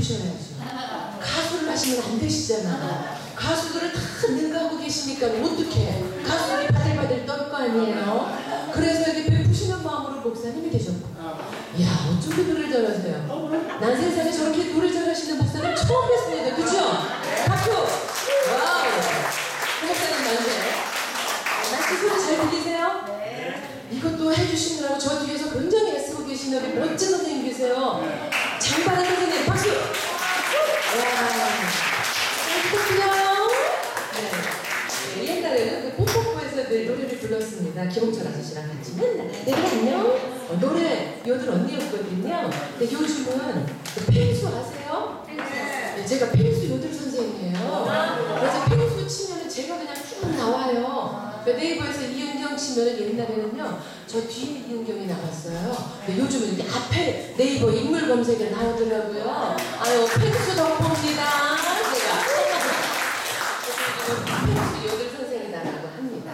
베푸셔야죠. 가수를 하시면 안 되시잖아. 가수들을 다 능가하고 계시니까 어떡해. 가수들이 바들바들 떨 거 아니에요. 그래서 이렇게 베푸시는 마음으로 목사님이 되셨고. 이야 어떻게 노래를 잘하세요. 난 세상에 저렇게 노래 잘하시는 목사님 처음 뵀습니다. 그죠? 박수! 와우! 그 목사님 맞으세요? 나 소리 잘 들리세요? 이것도 해주시느라고 저 뒤에서 굉장히 계시는 우리 멋진 선생님 계세요. 장바라 선생님 박수! 와. 네. 네, 옛날에는 그 뽀뽀뽀에서 늘 노래를 불렀습니다. 기홍철 아저씨랑 같이 맨날. 네, 안녕. 어, 노래 요들 언니였거든요. 근데 요즘은 그 펭수 아세요? 네, 제가 펭수 요들 선생님이에요. 그 네이버에서 이은경 치면은 옛날에는요, 저 뒤에 이은경이 나왔어요. 근데 요즘은 이제 앞에 네이버 인물 검색에 나오더라고요. 아유, 펭수 덕분입니다. 제가. 펭수 요들 선생이다라고 합니다.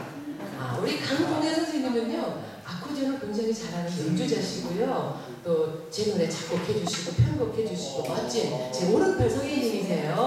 아, 우리 강동혜 선생님은요, 아코디언을 굉장히 잘하는 연주자시고요. 또 제 노래 작곡해 주시고 편곡해 주시고 멋진 제 오른팔 성인님이세요.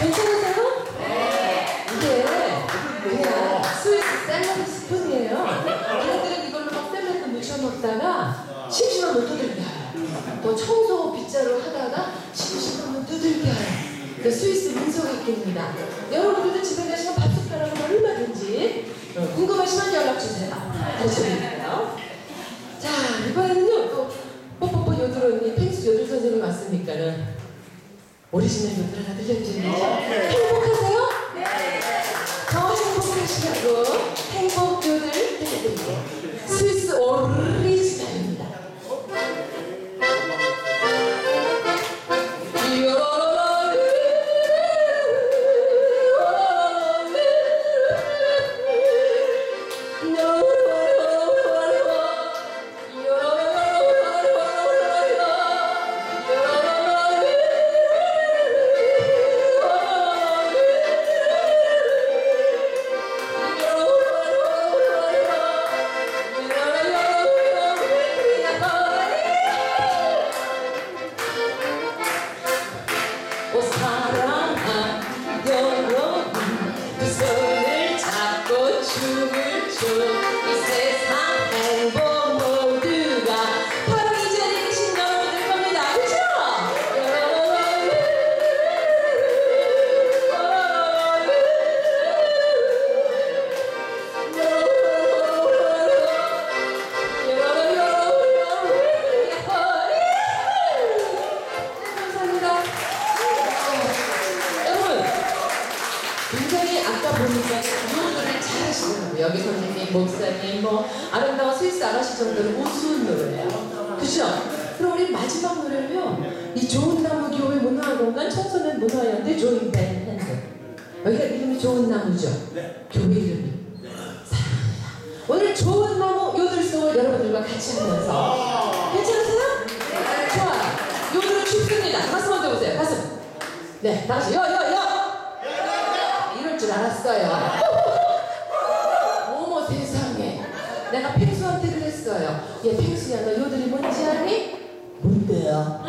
괜찮으세요? 네. 이게 그냥 스위스 샐러드 스푼이에요. 걔네들은 이걸로 막 샐러드 묻혀 먹다가 심심하면 두들겨요. 또 청소 빗자루 하다가 심심하면 두들겨요. 그 스위스 민속악기입니다. 여러분들도 집에 가시면 밥숟가락은 얼마든지 어, 궁금하시면 연락 주세요. 드 오리지널 요들 하나 들려드리죠. 행복하세요? 네. 정도는 우스운 노래예요. 그죠? 그럼 우리 마지막 노래는요. 이 좋은 나무 교회 문화공간 청소년 문화연대 조인벤 핸드. 여기가 이름이 좋은 나무죠. 네. 교회 이름이 사랑합니다. 오늘 좋은 나무 요들송을 여러분들과 같이 하면서 괜찮으세요? 좋아요. 요들은 쉽습니다. 가슴 먼저 보세요. 가슴. 네, 다시 요, 요, 요. 이럴 줄 알았어요. 어머 세상에. 내가 펭수한테 얘 펭수야 너 요들이 뭔지 아니? 뭔데요?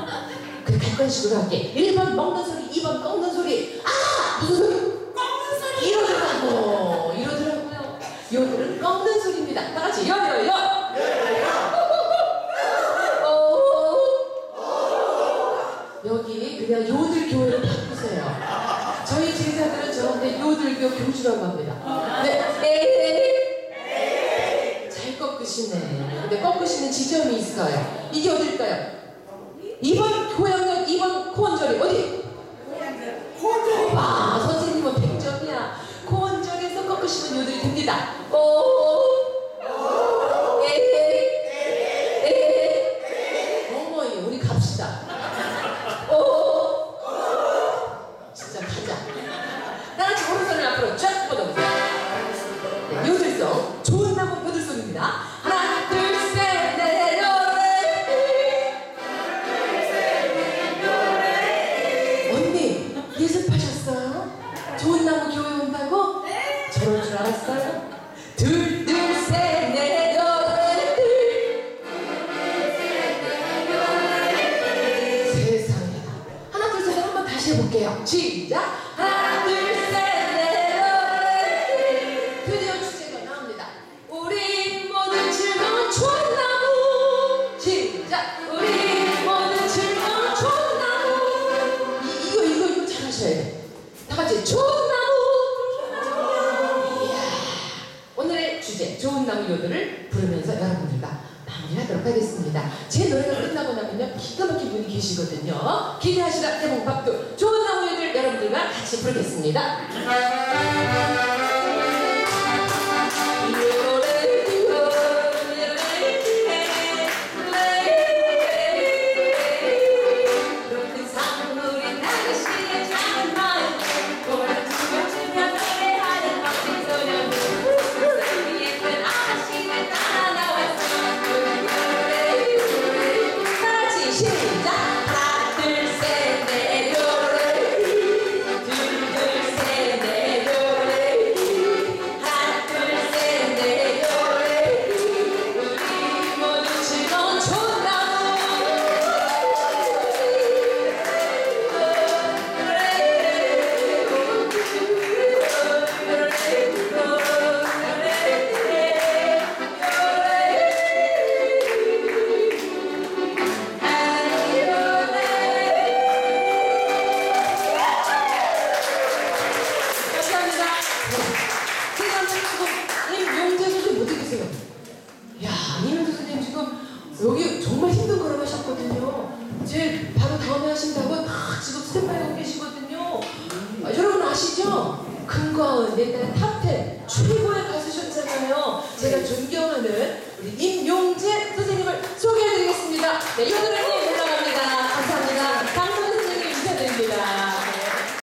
그 객관식으로 할게. 1번 먹는 소리, 2번 꺾는 소리. 아! 무슨 소리? 꺾는 소리. 이러더라고. 이러더라고요. 요들은 꺾는 소리입니다. 다 같이 요, 요, 요. 어. 여기 그냥 요들 교회로 바꾸세요. 저희 제자들은 저한테 요들교 교주라고 합니다. 근데 꺾으시는 지점이 있어요. 이게 어딜까요? 2번 고양역 2번 코원절이 어디? 와 선생님은 100점이야. 코원절에서 꺾으시면 요들이 됩니다. 오. 좋은 나무 교회 온다고? 저럴 줄 알았어요? 둘 하겠습니다. 제 노래가 끝나고 나면요 기가 막힌 분이 계시거든요. 기대하시라 대봉밥도 좋은 나무 요들 여러분들과 같이 부르겠습니다. 옛날 탑10 최고의 가수셨잖아요. 제가 우리 임